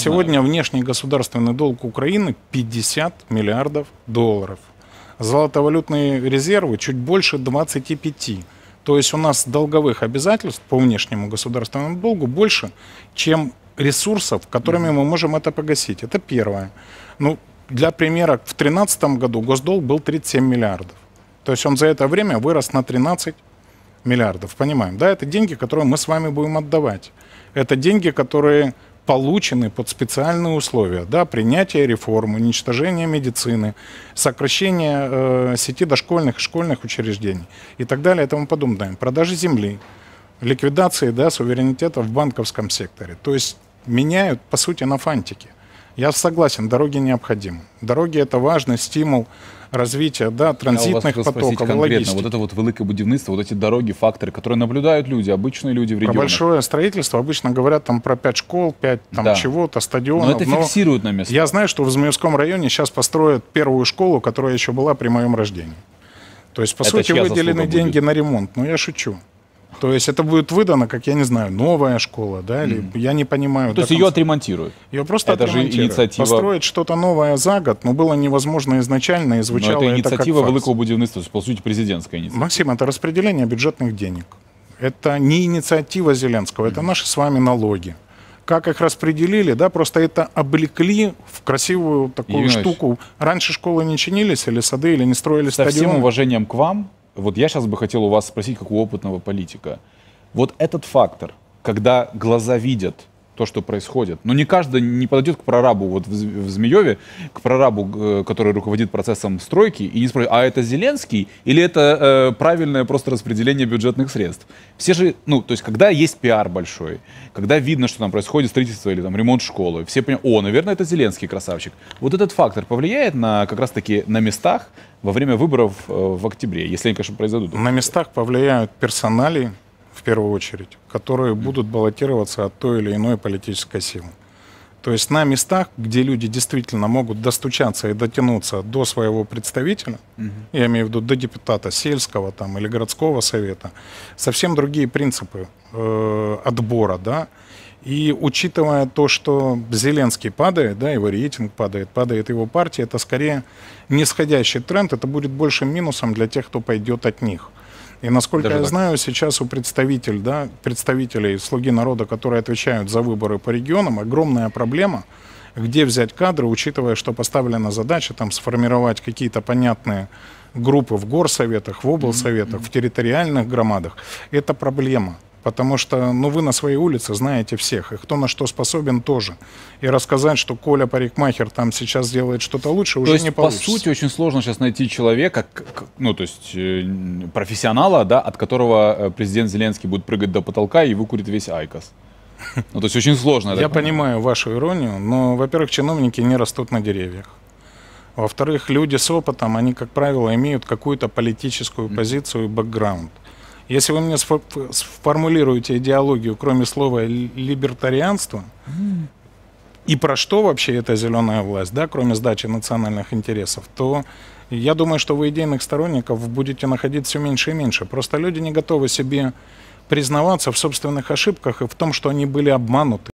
Сегодня внешний государственный долг Украины 50 миллиардов долларов. Золотовалютные резервы чуть больше 25. То есть у нас долговых обязательств по внешнему государственному долгу больше, чем ресурсов, которыми мы можем это погасить. Это первое. Ну, для примера, в 2013 году госдолг был 37 миллиардов. То есть он за это время вырос на 13 миллиардов. Понимаем, да? Это деньги, которые мы с вами будем отдавать. Это деньги, которые получены под специальные условия, да, принятие реформ, уничтожение медицины, сокращение э, сети дошкольных и школьных учреждений и так далее и тому подобное, продажи земли, ликвидации да, суверенитета в банковском секторе. То есть меняют, по сути, на фантики. Я согласен, дороги необходимы. Дороги – это важный стимул развития да, транзитных Я потоков, конкретно, логистики. вот это вот великое будівництво, вот эти дороги, факторы, которые наблюдают люди, обычные люди в Про регионах. большое строительство обычно говорят там про 5 школ, 5 там Да. чего-то, стадионов. Но это фиксируют на местах. Я знаю, что в Змеевском районе сейчас построят первую школу, которая еще была при моем рождении. То есть, по Это сути, выделены деньги будет? на ремонт. Ну, я шучу. То есть это будет выдано, как я не знаю, новая школа, да, или я не понимаю. То есть ее отремонтируют. Ее просто Это же отремонтируют. инициатива- Построить что-то новое за год, но было невозможно изначально и Но звучало это это, инициатива фарс. великого будівництва, то есть, по сути, президентская инициатива. Максим, это распределение бюджетных денег. Это не инициатива Зеленского, это наши с вами налоги. Как их распределили, да, просто это облекли в красивую такую Иванович. штуку. Раньше школы не чинились, или сады, или не строили Со всем стадионы. уважением к вам, вот я сейчас бы хотел у вас спросить, как у опытного политика. Вот этот фактор, когда глаза видят то, что происходит. Но не каждый не подойдет к прорабу вот в, в Змееве, к прорабу, который руководит процессом стройки, и не спросит, а это Зеленский или это э, правильное просто распределение бюджетных средств? Все же, ну, то есть, когда есть пиар большой, когда видно, что там происходит строительство или там ремонт школы, все понимают, о, наверное, это Зеленский красавчик. Вот этот фактор повлияет на как раз-таки на местах во время выборов э, в октябре, если они, конечно, произойдут. На местах повлияют персонали, в первую очередь, которые будут баллотироваться от той или иной политической силы. То есть на местах, где люди действительно могут достучаться и дотянуться до своего представителя, я имею в виду до депутата сельского там, или городского совета, совсем другие принципы э, отбора, да, и учитывая то, что Зеленский падает, да, его рейтинг падает, падает его партия, это скорее нисходящий тренд, это будет большим минусом для тех, кто пойдет от них. И насколько Даже я так? знаю, сейчас у представитель, да, представителей «Слуги народа», которые отвечают за выборы по регионам, огромная проблема, где взять кадры, учитывая, что поставлена задача там сформировать какие-то понятные группы в горсоветах, в облсоветах, в территориальных громадах. Это проблема. Потому что, ну, вы на своей улице знаете всех, и кто на что способен тоже. И рассказать, что Коля Парикмахер там сейчас делает что-то лучше, уже То есть, не по получится. сути, очень сложно сейчас найти человека, ну, то есть, э, профессионала, да, от которого э, президент Зеленский будет прыгать до потолка и выкурит весь IQOS. Ну, то есть, очень сложно. Я понимаю вашу иронию, но, во-первых, чиновники не растут на деревьях. Во-вторых, люди с опытом, они, как правило, имеют какую-то политическую позицию и бэкграунд. Если вы мне сформулируете идеологию, кроме слова «ли- либертарианство, и про что вообще эта зеленая власть, да, кроме сдачи национальных интересов, то я думаю, что вы идейных сторонников будете находить все меньше и меньше. Просто люди не готовы себе признаваться в собственных ошибках и в том, что они были обмануты.